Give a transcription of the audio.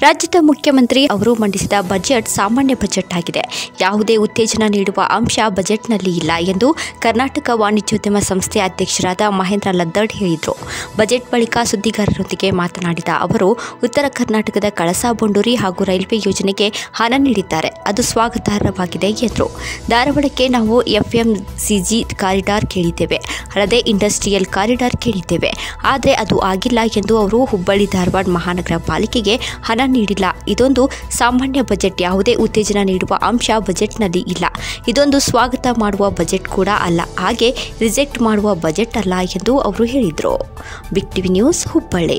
ರಾಜ್ಯದ ಮುಖ್ಯಮಂತ್ರಿ ಅವರು ಮಂಡಿಸಿದ ಬಜೆಟ್ ಸಾಮಾನ್ಯ ಬಜೆಟ್ ಆಗಿದೆ. ಯಾವುದೇ ಉತ್ತೇಜನ ನೀಡುವ ಅಂಶ ಬಜೆಟ್ನಲ್ಲಿ ಇಲ್ಲ ಎಂದು ಕರ್ನಾಟಕ ವಾಣಿಜ್ಯೋದ್ಯಮ ಸಂಸ್ಥೆ ಅಧ್ಯಕ್ಷರಾದ ಮಹೇಂದ್ರ ಲದ್ದಡ್ ಹೇಳಿದರು. ಬಜೆಟ್ ಬಳಿಕ ಸುದ್ದಿಗಾರರೊಂದಿಗೆ ಮಾತನಾಡಿದ ಅವರು, ಉತ್ತರ ಕರ್ನಾಟಕದ ಕಳಸಾ ಬಂಡೂರಿ ಹಾಗೂ ರೈಲ್ವೆ ಯೋಜನೆಗೆ ಹಣ ನೀಡಿದ್ದಾರೆ. ಅದು ಸ್ವಾಗತಾರ್ಹವಾಗಿದೆ ಎಂದರು. ಧಾರವಾಡಕ್ಕೆ ನಾವು ಎಫ್ಎಂಸಿಜಿ ಕಾರಿಡಾರ್ ಕೇಳಿದ್ದೇವೆ. ಅಲ್ಲದೆ ಇಂಡಸ್ಟ್ರಿಯಲ್ ಕಾರಿಡಾರ್ ಕೇಳಿದ್ದೇವೆ. ಆದರೆ ಅದು ಆಗಿಲ್ಲ ಎಂದು ಅವರು ಹುಬ್ಬಳ್ಳಿ ಧಾರವಾಡ ಮಹಾನಗರ ಪಾಲಿಕೆಗೆ ಹಣ ನೀಡಿಲ್ಲ. ಇದೊಂದು ಸಾಮಾನ್ಯ ಬಜೆಟ್. ಯಾವುದೇ ಉತ್ತೇಜನ ನೀಡುವ ಅಂಶ ಬಜೆಟ್ನಲ್ಲಿ ಇಲ್ಲ. ಇದೊಂದು ಸ್ವಾಗತ ಮಾಡುವ ಬಜೆಟ್ ಕೂಡ ಅಲ್ಲ. ಹಾಗೆ ರಿಜೆಕ್ಟ್ ಮಾಡುವ ಬಜೆಟ್ ಅಲ್ಲ ಎಂದು ಅವರು ಹೇಳಿದರು. Big TV news Hubballi.